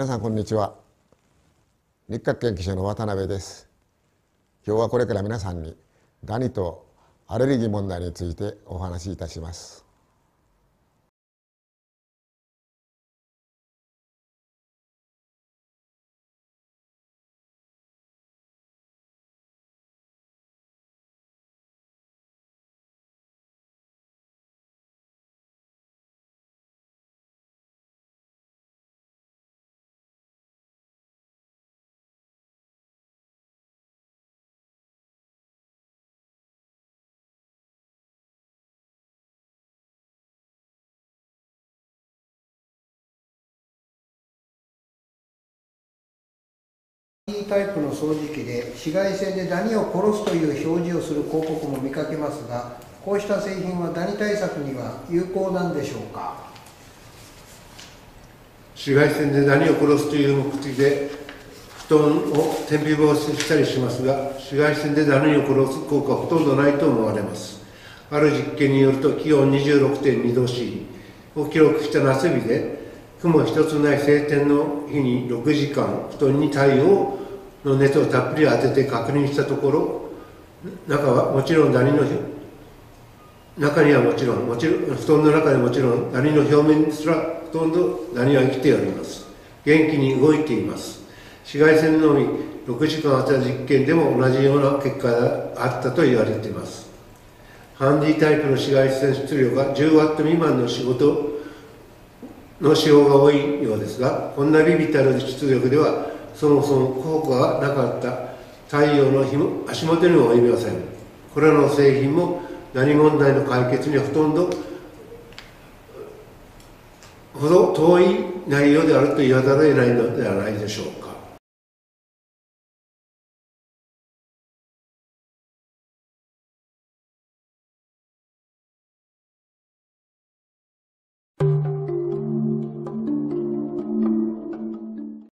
皆さんこんにちは。日活研究所の渡辺です。今日はこれから皆さんにダニとアレルギー問題についてお話しいたします。タイプの掃除機で紫外線でダニを殺すという表示をする広告も見かけますがこうした製品はダニ対策には有効なんでしょうか？紫外線でダニを殺すという目的で布団を天日干ししたりしますが紫外線でダニを殺す効果はほとんどないと思われます。ある実験によると気温26.2度 C を記録した夏日で雲一つない晴天の日に6時間布団に太陽の熱をたっぷり当てて確認したところ中はもちろんダニの中にはもちろんもちろん布団の中でもちろんダニの表面すらほとんどダニは生きております。元気に動いています。紫外線のみ6時間あった実験でも同じような結果があったと言われています。ハンディタイプの紫外線出力が10ワット未満の仕事の使用が多いようですがこんなビビたる出力ではそもそも効果がなかった。太陽の足元にも及びません。これらの製品も何問題の解決にはほとんどほど遠い内容であると言わざるを得ないのではないでしょうか。